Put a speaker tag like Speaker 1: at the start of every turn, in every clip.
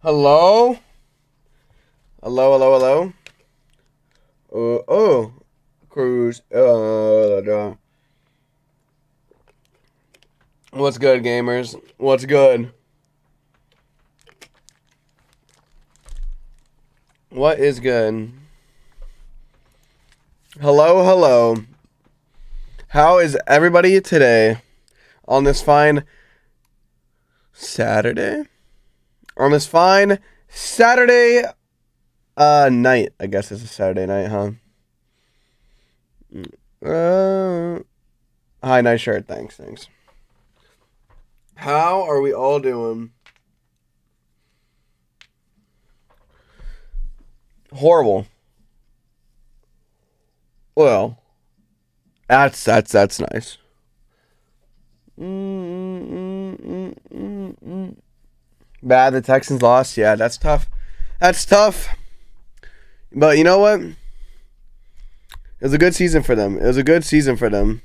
Speaker 1: Hello? Hello, hello, hello? Uh, oh, Cruz. Uh. What's good, gamers? What's good? What is good? Hello, hello. How is everybody today on this fine Saturday? On this fine Saturday uh night. I guess it's a Saturday night, huh? Mm, uh, hi, nice shirt. Thanks, thanks. How are we all doing? Horrible. Well, that's that's that's nice. Mm, mm, Bad. The Texans lost. Yeah, that's tough. That's tough. But you know what? It was a good season for them. It was a good season for them.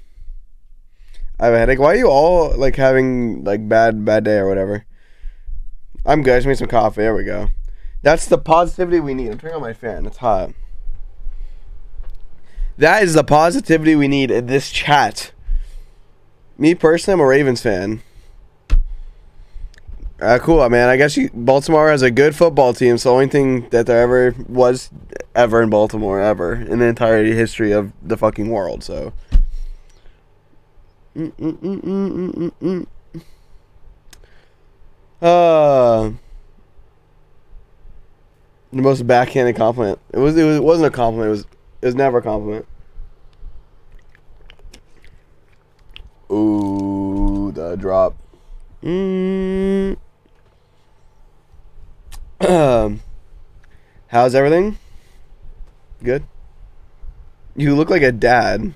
Speaker 1: I have a headache. Why are you all like having like bad bad day or whatever? I'm good. I just made some coffee. There we go. That's the positivity we need. I'm turning on my fan. It's hot. That is the positivity we need in this chat. Me personally, I'm a Ravens fan. Uh, cool, uh, man. I guess you, Baltimore has a good football team. It's the only thing that there ever was ever in Baltimore, ever in the entire history of the fucking world. So. Mm-mm-mm-mm-mm-mm. Uh, the most backhanded compliment. It was. It was. It wasn't a compliment. It was. It was never a compliment. Ooh, the drop. Mm. Um, how's everything? Good. You look like a dad.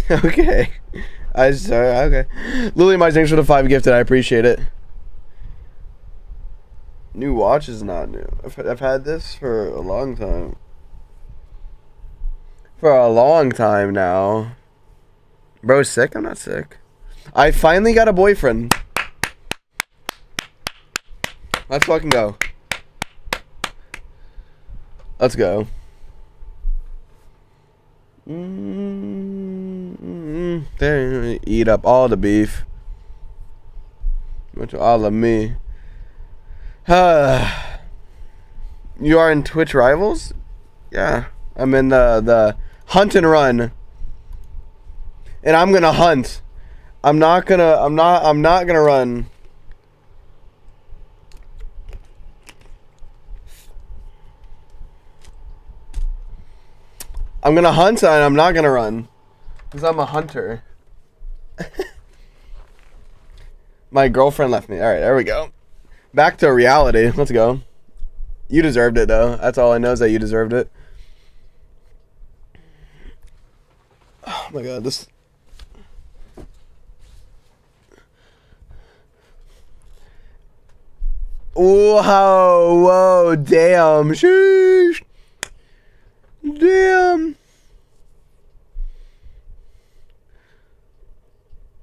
Speaker 1: okay. I sorry. Okay. Lily, my thanks for the five gifted. I appreciate it. New watch is not new. I've, I've had this for a long time. For a long time now. Bro, sick? I'm not sick. I finally got a boyfriend. Let's fucking go. Let's go. Mm-hmm. There, eat up all the beef. Which all of me. You are in Twitch Rivals? Yeah. I'm in the the hunt and run. And I'm gonna hunt. I'm not gonna I'm not I'm not gonna run. I'm gonna hunt and I'm not gonna run. Because I'm a hunter. My girlfriend left me. Alright, there we go. Back to reality. Let's go. You deserved it though. That's all I know is that you deserved it. Oh my god, this Whoa, whoa, damn. Sheesh. Damn.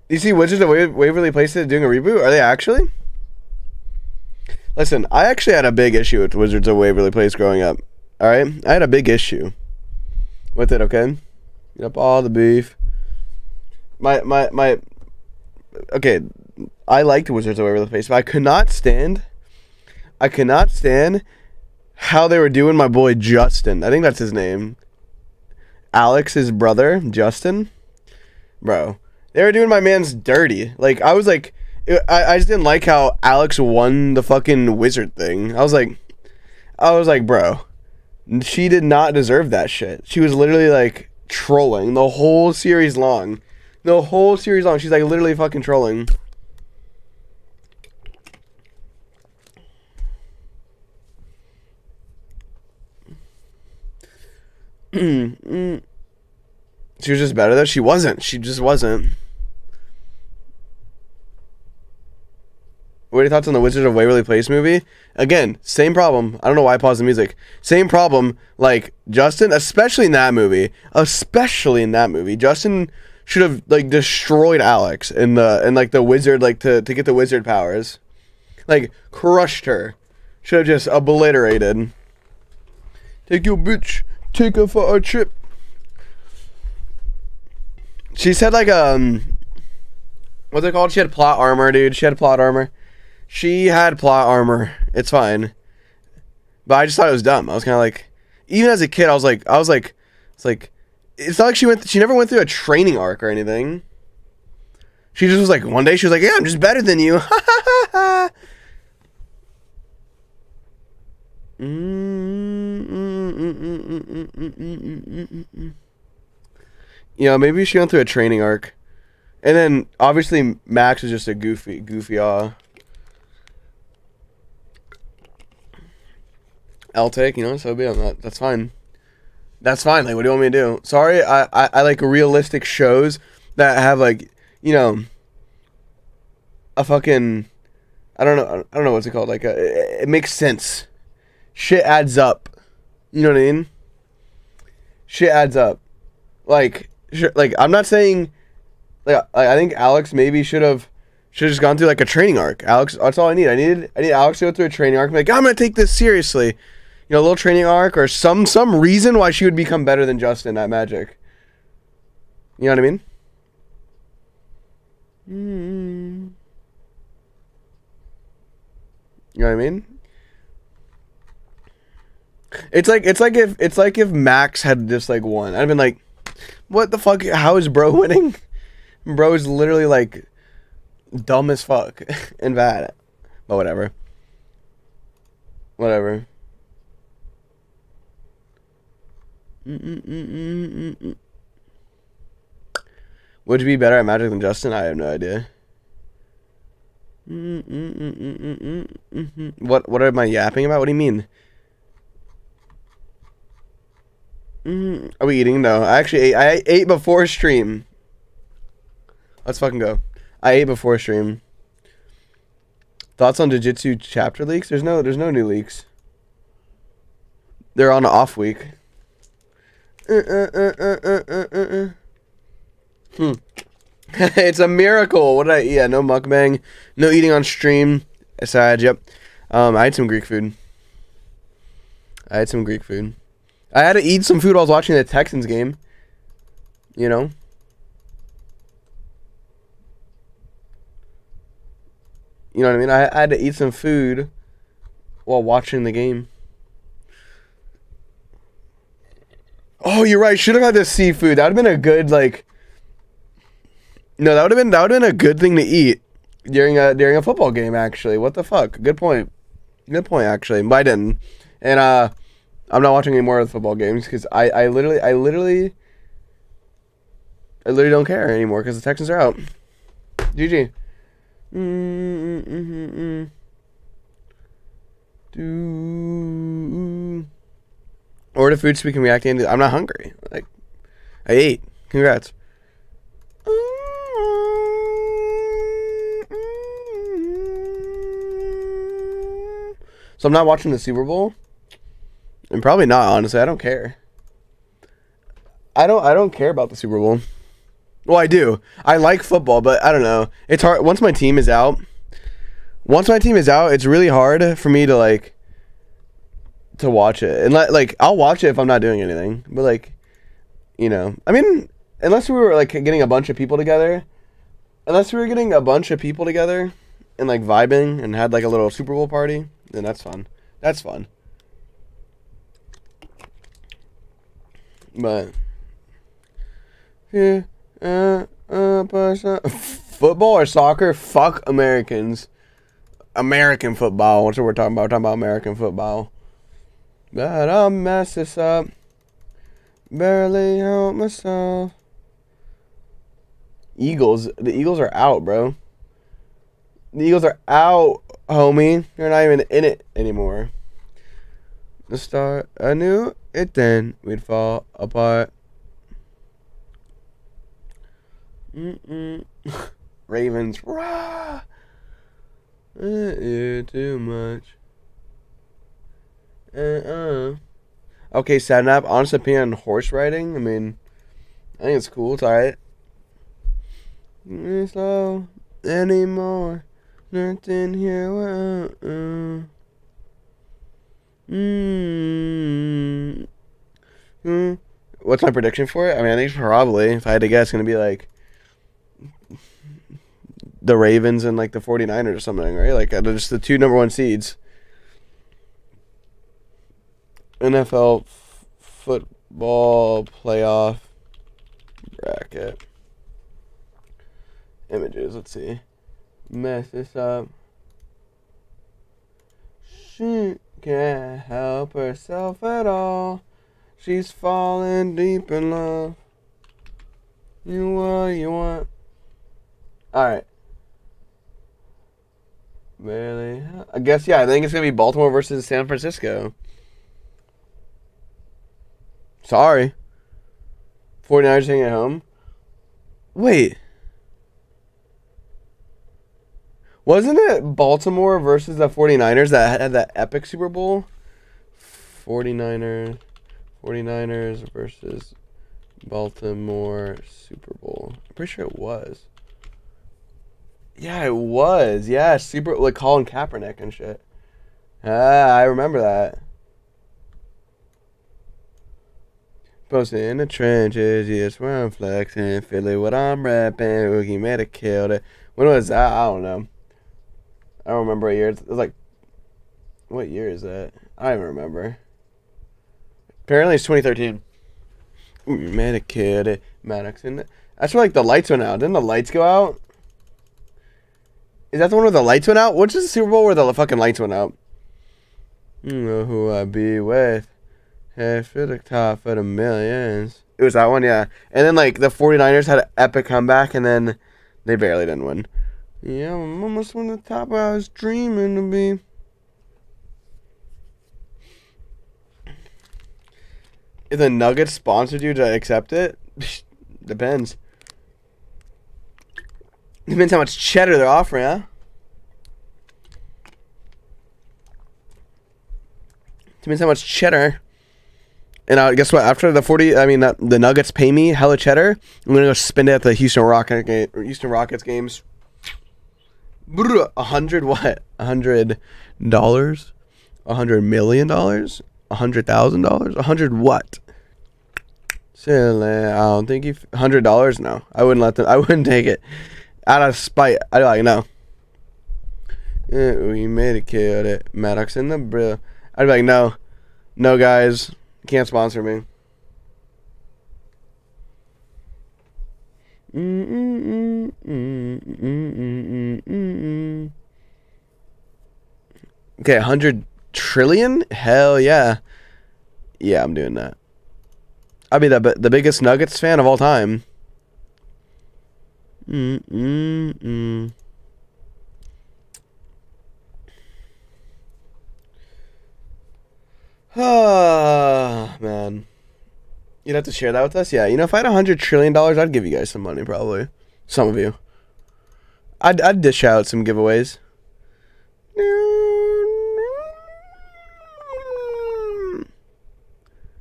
Speaker 1: You see Wizards of Waverly Place is doing a reboot? Are they actually? Listen, I actually had a big issue with Wizards of Waverly Place growing up. All right, I had a big issue with it. Okay, Get up all the beef. My my my. Okay, I liked Wizards of Waverly Place, but I could not stand. I cannot stand how they were doing my boy Justin. I think that's his name. Alex's brother, Justin. Bro, they were doing my man's dirty. Like I was like, I, I just didn't like how Alex won the fucking wizard thing. I was like, I was like, bro, she did not deserve that shit. She was literally like trolling the whole series long. The whole series long, she's like literally fucking trolling. Mm, mm. she was just better though. She wasn't. She just wasn't. What are your thoughts on the Wizard of Waverly Place movie? Again, same problem. I don't know why I paused the music. Same problem. Like Justin, especially in that movie, especially in that movie, Justin should have like destroyed Alex in the and like the wizard like to to get the wizard powers. like crushed her. Should have just obliterated. Take your bitch, take her for a trip. She said like um, what's it called? She had plot armor, dude. She had plot armor. She had plot armor. It's fine. But I just thought it was dumb. I was kind of like, even as a kid, I was like, I was like, it's like, it's not like she went. She never went through a training arc or anything. She just was like, one day she was like, yeah, I'm just better than you. you know, maybe she went through a training arc, and then obviously Max is just a goofy, goofy ah. I'll take, you know, so be it. That, that's fine. That's fine. Like, what do you want me to do? Sorry, I, I, I like realistic shows that have like, you know, a fucking, I don't know, I don't know what's it called. Like, a, it, it makes sense. Shit adds up. You know what I mean? Shit adds up. Like, sh- like I'm not saying, like, I think Alex maybe should have should have just gone through like a training arc. Alex, that's all I need. I needed I need Alex to go through a training arc. and be like, I'm gonna take this seriously. You know, a little training arc or some some reason why she would become better than Justin at Magic. You know what I mean? Mm. You know what I mean? It's like it's like if it's like if Max had just like won. I'd have been like, what the fuck? How is bro winning? Bro is literally like dumb as fuck and bad. But whatever. Whatever. Mm-mm-mm-mm-mm-mm. Would you be better at Magic than Justin? I have no idea. Mm-mm-mm-mm-mm-mm. What what am I yapping about? What do you mean? Mm, are we eating? No, I actually ate. I ate before stream. Let's fucking go. I ate before stream. Thoughts on Jujutsu chapter leaks? There's no, there's no new leaks. They're on an off week. Uh, uh, uh. Hmm. it's a miracle. What did I? Yeah, no mukbang, no eating on stream. Aside, yep. Um, I had some Greek food. I had some Greek food. I had to eat some food while I was watching the Texans game. You know. You know what I mean? I, I had to eat some food while watching the game. Oh, you're right. Should have had the seafood. That would have been a good like. No, that would have been that would have been a good thing to eat during a during a football game. Actually, what the fuck? Good point. Good point. Actually, but I didn't, and uh, I'm not watching any more of the football games because I I literally I literally I literally don't care anymore because the Texans are out. GG. Mm-mm-mm-mm. Do order food so we can react to. I'm not hungry. Like I ate. Congrats. So I'm not watching the Super Bowl. And probably not, honestly. I don't care. I don't I don't care about the Super Bowl. Well, I do. I like football, but I don't know. It's hard once my team is out. Once my team is out, it's really hard for me to like to watch it. And like, like I'll watch it if I'm not doing anything. But like, you know, I mean, unless we were like getting a bunch of people together, unless we were getting a bunch of people together and like vibing and had like a little Super Bowl party, then that's fun. That's fun. But yeah, uh, uh, football or soccer? Fuck Americans. American football. What's what we're talking about? We're talking about American football. But I'll mess this up. Barely help myself. Eagles. The Eagles are out, bro. The Eagles are out, homie. You're not even in it anymore. The start anew, it then we'd fall apart. Mm-mm. Ravens, rah! Uh, too much. Uh-uh. Okay, Sapnap, honest opinion on horse riding. I mean, I think it's cool. It's alright. Slow anymore. Nothing here. Uh, uh. Mm. Mm. What's my prediction for it? I mean, I think probably, if I had to guess, going to be like the Ravens and like the 49ers or something, right? Like just the two number one seeds. NFL f- football playoff bracket images. Let's see. Mess this up. She can't help herself at all. She's falling deep in love. You what you want? All right. Really? I guess yeah. I think it's gonna be Baltimore versus San Francisco. Sorry. 49ers staying at home. Wait. Wasn't it Baltimore versus the 49ers that had that epic Super Bowl? 49ers 49ers versus Baltimore Super Bowl. I'm pretty sure it was. Yeah, it was. Yeah, Super like Colin Kaepernick and shit. Ah, I remember that. Posted in the trenches, yes, where I'm flexing. Philly, what I'm rapping. Oogie made it, killed it. When was that? I don't know. I don't remember what year. It was like, what year is that? I don't remember. Apparently, it's 2013. Medicaid, Maddox, and that's where like the lights went out. Didn't the lights go out? Is that the one where the lights went out? Which is the Super Bowl where the fucking lights went out? You know who I be with. Head for the top of the millions. It was that one, yeah. And then like the 49ers had an epic comeback and then they barely didn't win. Yeah, I'm almost won the top I was dreaming to be. If the Nuggets sponsored you to accept it, depends. Depends how much cheddar they're offering, huh? Depends how much cheddar. And uh, guess what? After the forty, I mean, the Nuggets pay me hella cheddar. I'm gonna go spend it at the Houston Rocket game, Houston Rockets games. A hundred what? A hundred dollars? A hundred million dollars? A hundred thousand dollars? A hundred what? Silly. I don't think you. Hundred dollars? No, I wouldn't let them. I wouldn't take it out of spite. I like no. Yeah, we made it, killed it. Maddox in the brill. I'd be like, no, no, guys, can't sponsor me. Okay, 100 trillion? Hell yeah. Yeah, I'm doing that. I'll be the, the biggest Nuggets fan of all time. Mm-mm-mm. Ah, man. You'd have to share that with us? Yeah, you know, if I had a hundred trillion dollars, I'd give you guys some money, probably. Some of you. I'd, I'd dish out some giveaways.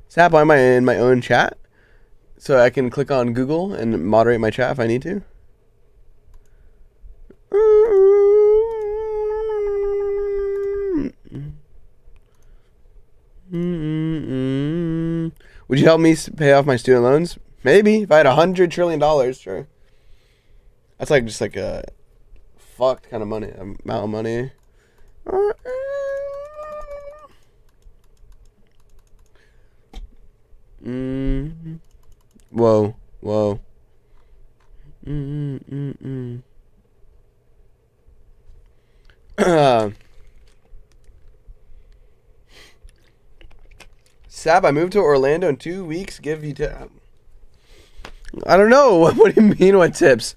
Speaker 1: Sap, am I in my own chat? So I can click on Google and moderate my chat if I need to? Mm-mm-mm. Would you help me pay off my student loans? Maybe if I had a hundred trillion dollars, sure. That's like just like a fucked kind of money amount of money. Mm. Whoa, whoa. Mm mm mm. Sab, I moved to Orlando in two weeks. Give you. I don't know. What do you mean? What tips?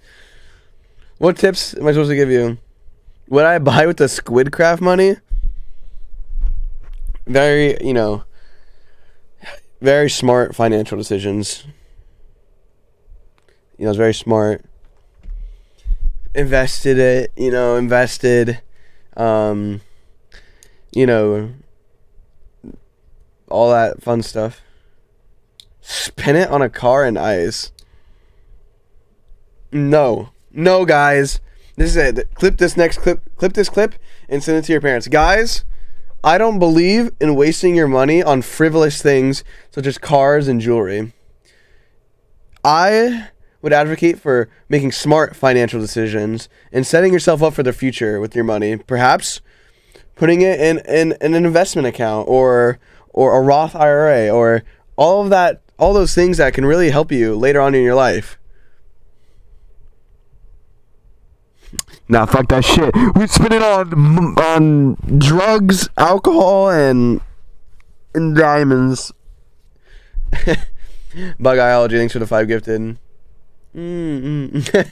Speaker 1: What tips am I supposed to give you? What I buy with the Squidcraft money? Very, you know, very smart financial decisions. You know, it's very smart. Invested it, you know, invested, um, you know, all that fun stuff. Spin it on a car and ice. No. No, guys. This is it. Clip this next clip. Clip this clip and send it to your parents, guys. I don't believe in wasting your money on frivolous things such as cars and jewelry. I would advocate for making smart financial decisions and setting yourself up for the future with your money. Perhaps putting it in, in, in an investment account or or a Roth IRA or all of that all those things that can really help you later on in your life. Nah, fuck that shit. We spend it on on drugs, alcohol, and and diamonds. Bugology, thanks for the five gifted. Mm-mm.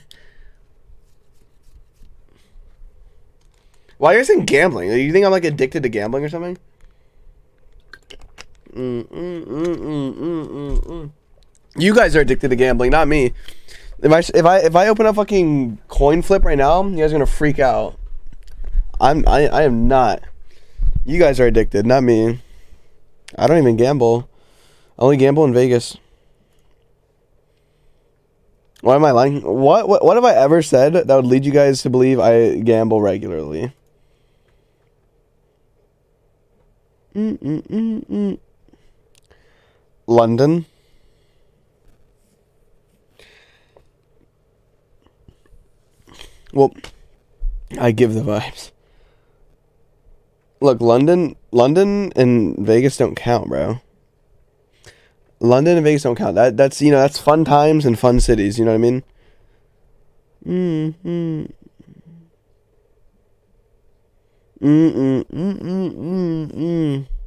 Speaker 1: Why are you saying gambling? You think I'm like addicted to gambling or something? You guys are addicted to gambling, not me. If I if I if I open a fucking coin flip right now, you guys are gonna freak out. I'm I I am not. You guys are addicted, not me. I don't even gamble. I only gamble in Vegas. Why am I lying? What, what what have I ever said that would lead you guys to believe I gamble regularly? Mm-mm-mm-mm. London. Well, I give the vibes. Look, London, London and Vegas don't count, bro. London and Vegas don't count. That that's you know that's fun times and fun cities. You know what I mean? Mm. Mm mm mm mm mm mm.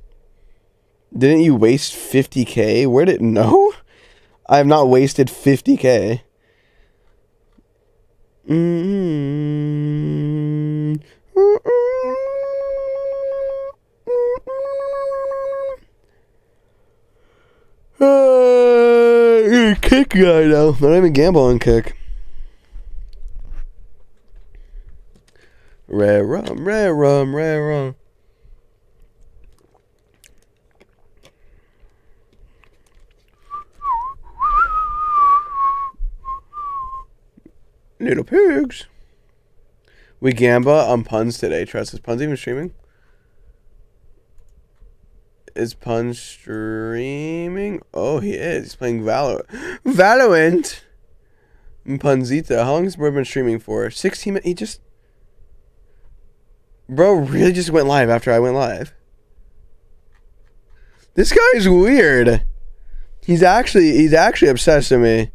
Speaker 1: Didn't you waste fifty k? Where did no? I have not wasted fifty k. Mm mm. Uh, you're a kick guy now. I don't even gamble on kick. Red rum, red rum, red rum. Little pigs. We gamble on Punz today. Trust is puns even streaming? Is Pun streaming? Oh, he is. He's playing Valor. Valorant. Punzita. How long has bro been streaming for? 16 minutes. He just. Bro really just went live after I went live. This guy is weird. He's actually he's actually obsessed with me.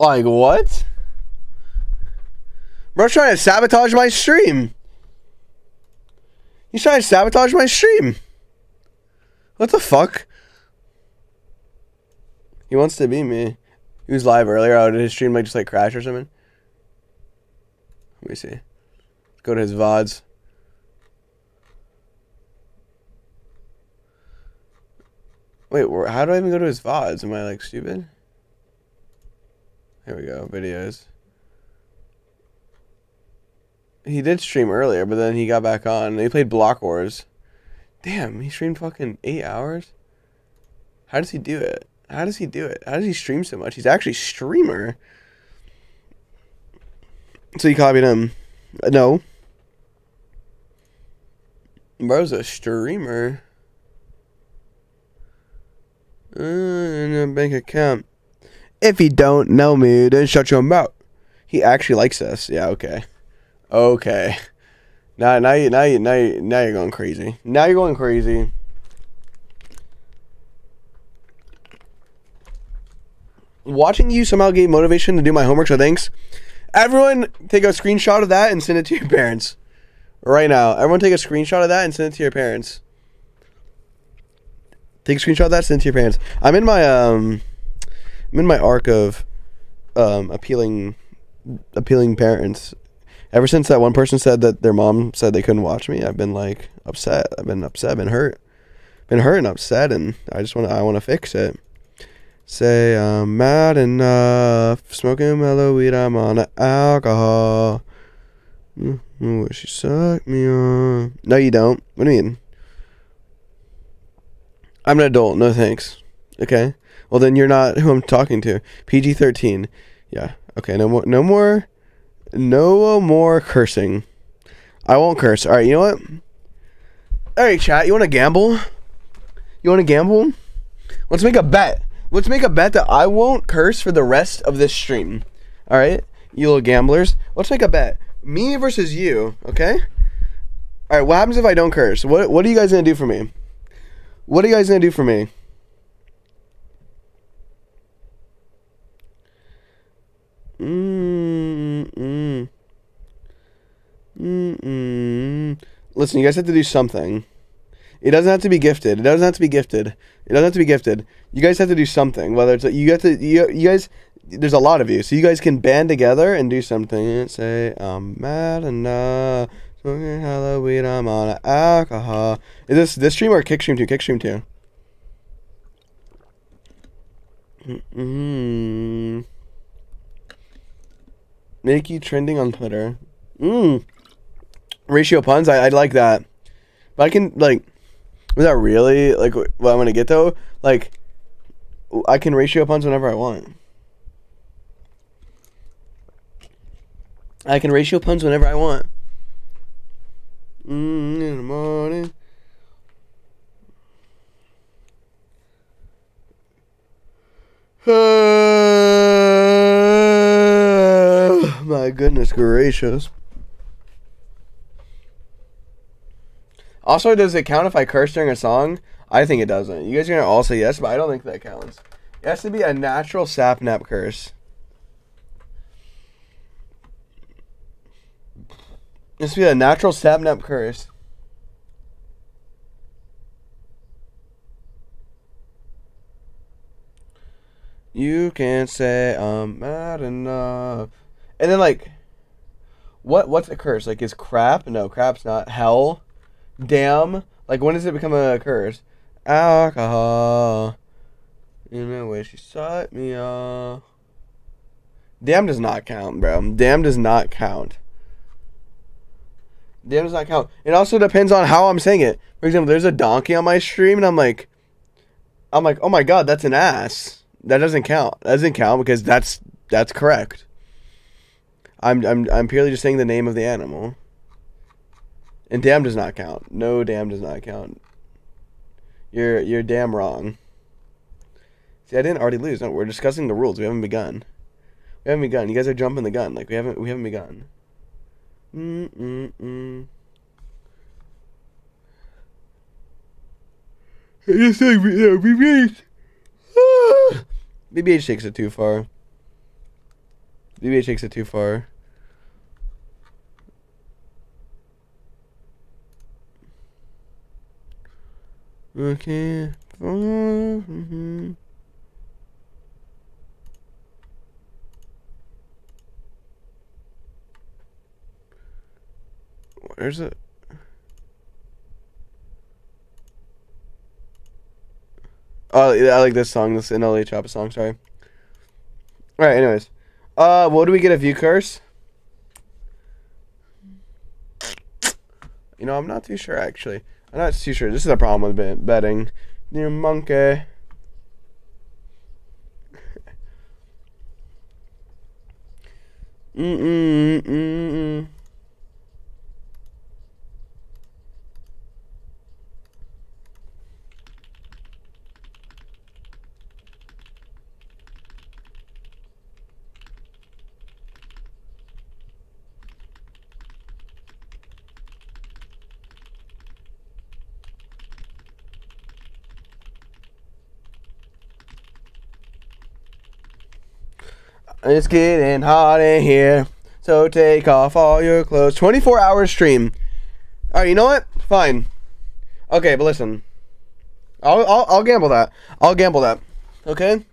Speaker 1: Like what? Bro's trying to sabotage my stream. He's trying to sabotage my stream. What the fuck? He wants to be me. He was live earlier. Oh, did his stream like just like crash or something? Let me see. Go to his VODs. Wait, how do I even go to his VODs? Am I like stupid? Here we go, videos. He did stream earlier, but then he got back on. He played Block Wars. Damn, he streamed fucking eight hours. How does he do it? How does he do it? How does he stream so much? He's actually streamer. So you copied him? Uh, no. Bro's a streamer. Uh, in a bank account. If you don't know me, then shut your mouth. He actually likes us. Yeah, okay. Okay. Now, now you, now you, now you, now you're going crazy. Now you're going crazy. Watching you somehow gave motivation to do my homework, so thanks. Everyone, take a screenshot of that and send it to your parents. Right now. Everyone take a screenshot of that and send it to your parents. Take a screenshot of that, send it to your parents. I'm in my um I'm in my arc of um appealing appealing parents ever since that one person said that their mom said they couldn't watch me, I've been like upset. I've been upset, been hurt, been hurt and upset, and I just want to. I want to fix it. Say I'm mad enough, smoking mellow weed. I'm on alcohol. Mm-hmm, wish you suck me on. No, you don't. What do you mean? I'm an adult. No thanks. Okay. Well, then you're not who I'm talking to. PG thirteen. Yeah. Okay. No more. No more. No more cursing. I won't curse. All right. You know what? All right, chat. You want to gamble? You want to gamble? Let's make a bet. Let's make a bet that I won't curse for the rest of this stream. All right, you little gamblers. Let's make a bet. Me versus you. Okay. All right. What happens if I don't curse? What What are you guys gonna do for me? What are you guys gonna do for me? Mm mm. Mm mm. Listen, you guys have to do something. It doesn't have to be gifted. It doesn't have to be gifted. It doesn't have to be gifted. You guys have to do something. Whether it's you have to you, you guys. There's a lot of you, so you guys can band together and do something. And say I'm mad enough. Smoking Halloween. I'm on alcohol. Is this this stream or kick stream two? Kick stream two. Mm. Make you trending on Twitter. Mmm. Ratio Punz. I I like that. But I can like. Was that really like what I'm gonna get though? Like, I can ratio Punz whenever I want. I can ratio Punz whenever I want. Mm, in the morning. Goodness gracious. Also, does it count if I curse during a song? I think it doesn't. You guys are gonna all say yes, but I don't think that counts. It has to be a natural sapnap curse. To be a natural sapnap curse. You can't say I'm mad enough. And then like what what's a curse? Like is crap? No, crap's not. Hell. Damn. Like when does it become a curse? Alcohol. In a way she shut me off. Damn does not count, bro. Damn does not count. Damn does not count. It also depends on how I'm saying it. For example, there's a donkey on my stream and I'm like I'm like, oh my god, that's an ass. That doesn't count. That doesn't count because that's that's correct. I'm I'm I'm purely just saying the name of the animal. And damn does not count. No damn does not count. You're you're damn wrong. See, I didn't already lose. No, we're discussing the rules. We haven't begun. We haven't begun. You guys are jumping the gun. Like we haven't we haven't begun. Mm mm mm. I just think BBH. BBH takes it too far. BBH takes it too far. Okay. Mm-hmm. Where's it? Oh, I like this song. This NLE Choppa song. Sorry. All right. Anyways, uh, what do we get a view curse? You know, I'm not too sure actually. I'm not too sure. This is a problem with betting. New monkey. mm mm mm mm. It's getting hot in here. So take off all your clothes. 24 hour stream. Alright, you know what? Fine. Okay, but listen. I'll, I'll, I'll gamble that. I'll gamble that. Okay?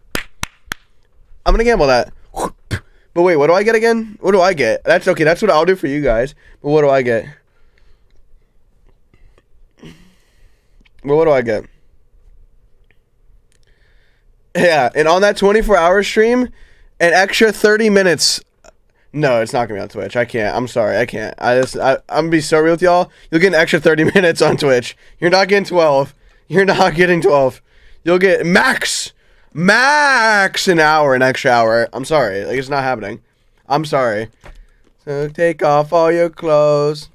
Speaker 1: I'm gonna gamble that. But wait, what do I get again? What do I get? That's okay. That's what I'll do for you guys. But what do I get? Well, what do I get? Yeah, and on that 24 hour stream, an extra 30 minutes. No, it's not gonna be on Twitch. I can't. I'm sorry. I can't. I just. I, I'm gonna be so real with y'all. You'll get an extra 30 minutes on Twitch. You're not getting 12. You're not getting 12. You'll get max max an hour, an extra hour. I'm sorry, like it's not happening. I'm sorry. So take off all your clothes.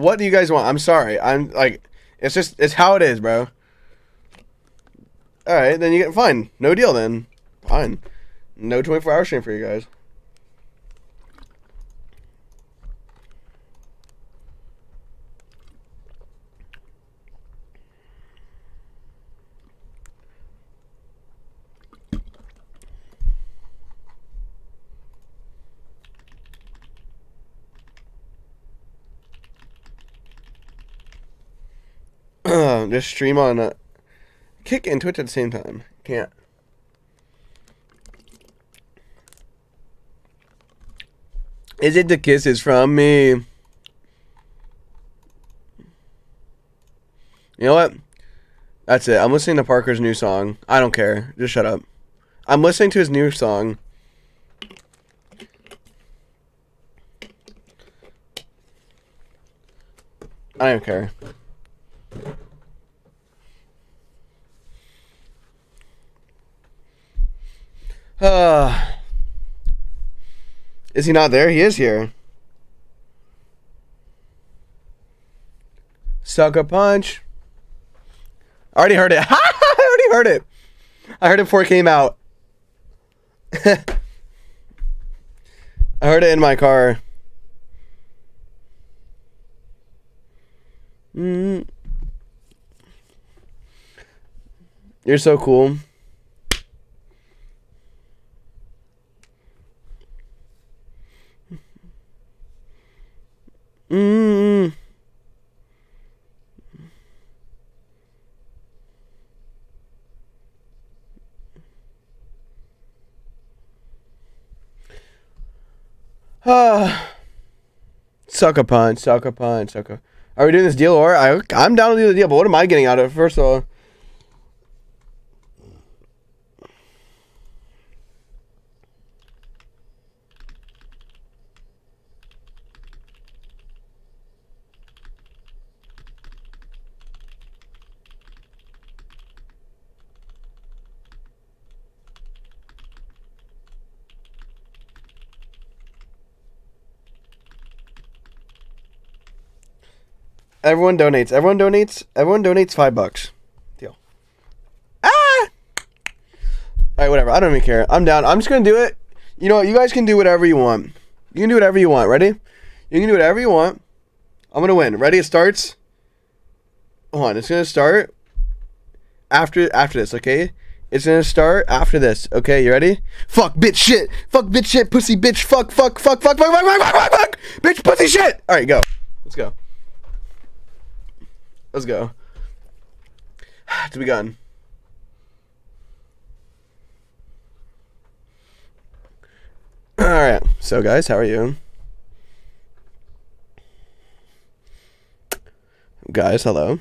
Speaker 1: What do you guys want? I'm sorry. I'm like, it's just, it's how it is, bro. All right, then you get fine. No deal then. Fine. No 24 hour stream for you guys. Just stream on uh, Kick and Twitch at the same time. Can't. Is it the kisses from me? You know what? That's it. I'm listening to Parker's new song. I don't care. Just shut up. I'm listening to his new song. I don't care. Uh, is he not there? He is here. Sucker punch. I already heard it. I already heard it. I heard it before it came out. I heard it in my car. Mm. You're so cool. Mm. Ah. sucker punch, sucker punch, sucker. Are we doing this deal or I I'm down to do the deal, but what am I getting out of it? First of all. Everyone donates. Everyone donates. Everyone donates five bucks. Deal. Ah! All right, whatever. I don't even care. I'm down. I'm just gonna do it. You know, you guys can do whatever you want. You can do whatever you want. Ready? You can do whatever you want. I'm gonna win. Ready? It starts. Hold on. It's gonna start after after this. Okay. It's gonna start after this. Okay, you ready? Fuck, bitch, shit. Fuck, bitch, shit. Pussy, bitch. Fuck, fuck, fuck, fuck, fuck, fuck, fuck, fuck, fuck, fuck. Bitch, pussy, shit. All right, go. Let's go. Let's go. to be gone. Alright, so guys, how are you? Guys, hello.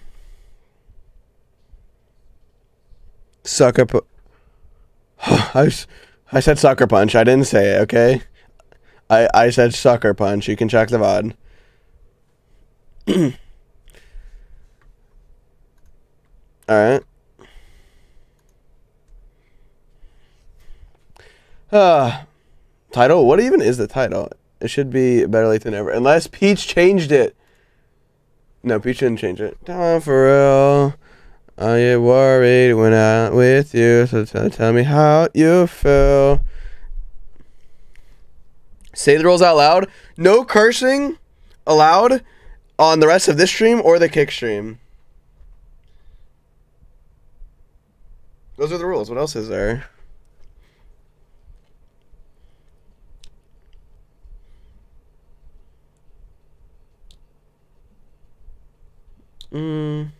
Speaker 1: Sucker pu- I, I said sucker punch. I didn't say it, okay? I, I said sucker punch. You can check the VOD. All right. Uh, title? What even is the title? It should be better late than never. Unless Peach changed it. No, Peach didn't change it. Time for real. I get worried when I'm with you, so tell me how you feel. Say the rules out loud. No cursing allowed on the rest of this stream or the kick stream. Those are the rules. What else is there? Mm.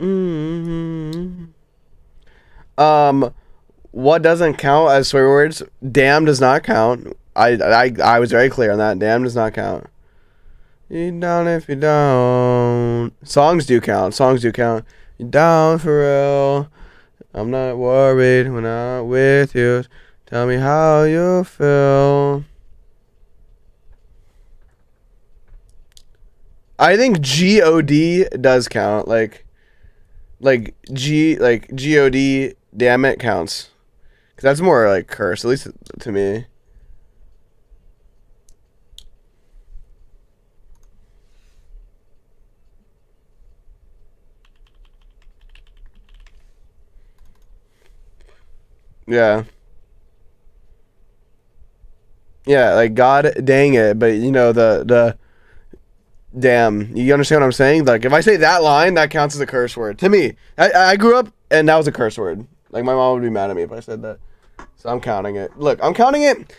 Speaker 1: Mm. Um, what doesn't count as swear words? Damn does not count. I, I I was very clear on that. Damn does not count. You down if you don't. Songs do count. Songs do count. You down for real. I'm not worried when I'm with you. Tell me how you feel. I think G O D does count. Like, like G, like G O D. Damn it counts. Cause that's more like curse, at least to me. Yeah. Yeah, like God dang it, but you know the the damn, you understand what I'm saying? Like if I say that line, that counts as a curse word to me. I I grew up and that was a curse word. Like my mom would be mad at me if I said that. So I'm counting it. Look, I'm counting it.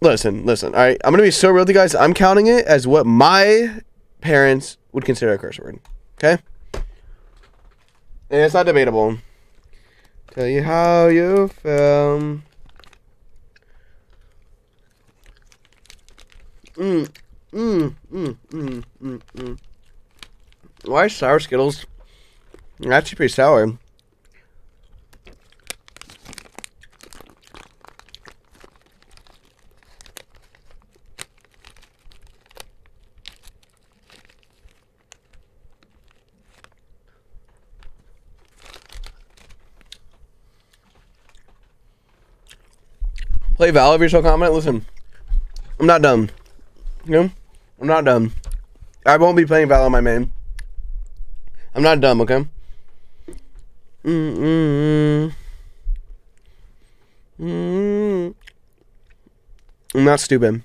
Speaker 1: Listen, listen. All right, I'm gonna be so real with you guys. I'm counting it as what my parents would consider a curse word. Okay. And it's not debatable. Tell you how you feel. Mmm, mmm, mmm, mmm, mmm, mmm. Why sour Skittles? That's pretty sour. Play Val if you're so confident. Listen, I'm not dumb. You know, I'm not dumb. I won't be playing Val on my main. I'm not dumb, okay? Mm-mm. Mm-mm. I'm not stupid.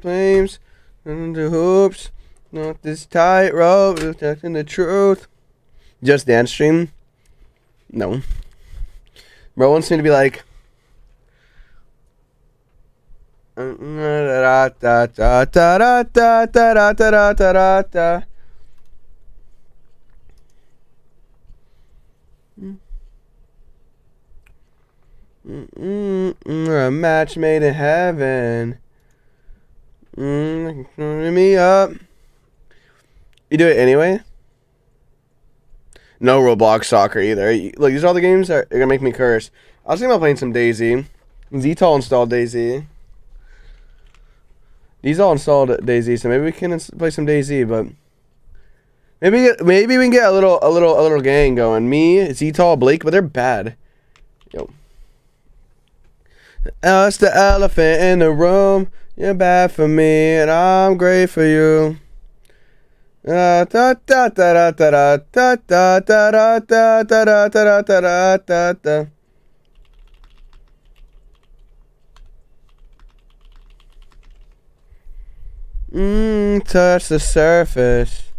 Speaker 1: Flames and the hoops, not this tightrope, protecting the truth. Just dance stream? No. Bro wants me to be like. A match made in heaven. Mm, me up. You do it anyway? No Roblox soccer either. Look, these are all the games that are gonna make me curse. I was thinking about playing some DayZ. ZTAL installed DayZ. These all installed DayZ, so maybe we can play some DayZ, but maybe maybe we can get a little a little a little gang going. Me, ZTAL, Blake, but they're bad. Yo. That's the elephant in the room. You're bad for me, and I'm great for you. Mmm, touch the surface.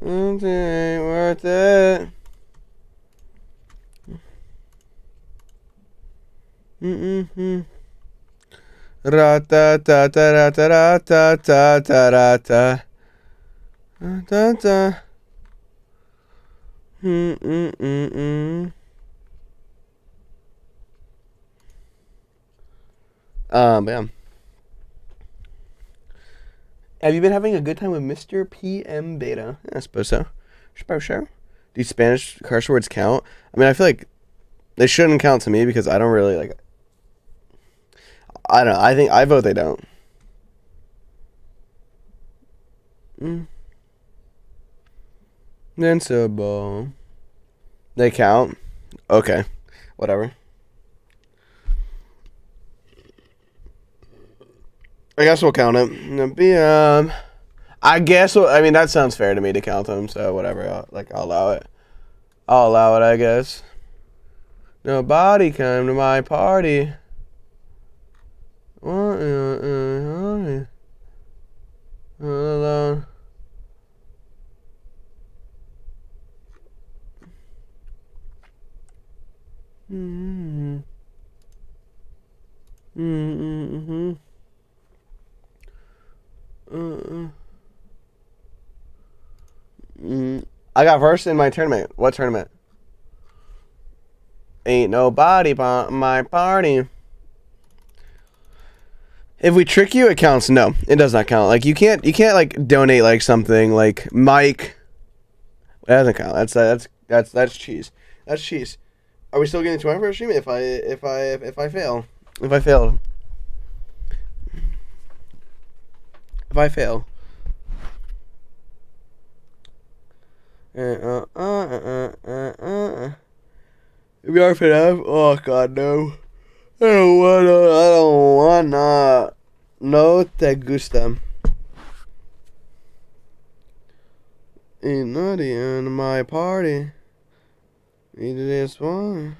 Speaker 1: It ain't worth it. Mm-mm-hmm. Ra ta ta ta ra ta ra ta ta ta ra ta. Da da. Mm mm mm mm. Um, yeah. Have you been having a good time with Mr. PM Beta? I suppose so. Suppose so. Do Spanish curse words count? I mean, I feel like they shouldn't count to me because I don't really like. I don't. I think I vote they don't. Mm. Invincible. They count? Okay. Whatever. I guess we'll count it. Be um I guess I mean that sounds fair to me to count them, so whatever. I'll, like I'll allow it. I'll allow it, I guess. Nobody came to my party. What? Uh, uh, alone. Mm-hmm. Mm-hmm. Uh-uh. Mm, I got first in my tournament. What tournament? Ain't nobody but my party. If we trick you, it counts. No, it does not count. Like you can't, you can't like donate like something like Mike That doesn't count. That's that's that's that's cheese. That's cheese. Are we still getting twenty first stream? If I if I if I fail, if I fail, if I fail. Uh, uh, uh, uh, uh, uh. If we are fit up, oh god no. I don't wanna. I don't wanna. No te gusta. Ain't nutty in my party. Either this one.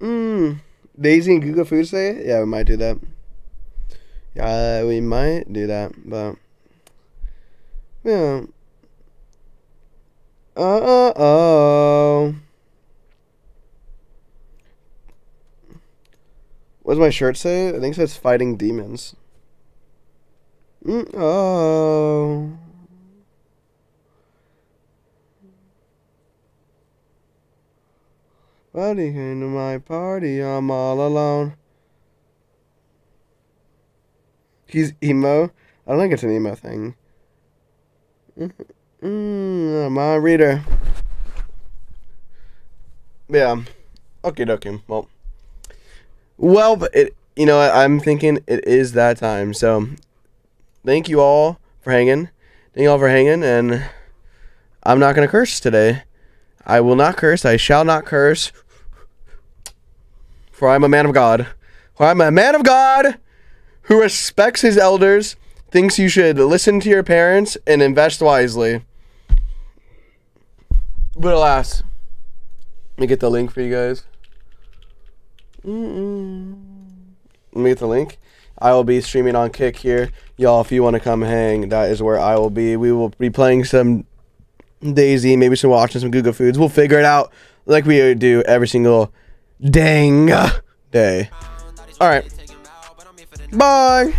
Speaker 1: Mmm. DayZ and Google Food say? Yeah, we might do that. Yeah, we might do that, but. Yeah. Uh oh. What does my shirt say? I think it says fighting demons. Mm, oh. Buddy came to my party, I'm all alone. He's emo? I don't think it's an emo thing. Mm, my reader. Yeah. Okay, okay. Well. Well, it. You know, I'm thinking it is that time. So, thank you all for hanging. Thank you all for hanging, and I'm not gonna curse today. I will not curse. I shall not curse. For I'm a man of God. For I'm a man of God who respects his elders, thinks you should listen to your parents, and invest wisely. But alas, let me get the link for you guys. Mm-mm. Let me get the link. I will be streaming on Kick here. Y'all, if you want to come hang, that is where I will be. We will be playing some DayZ, maybe some watching some Google Foods. We'll figure it out like we do every single dang day. All right. Bye.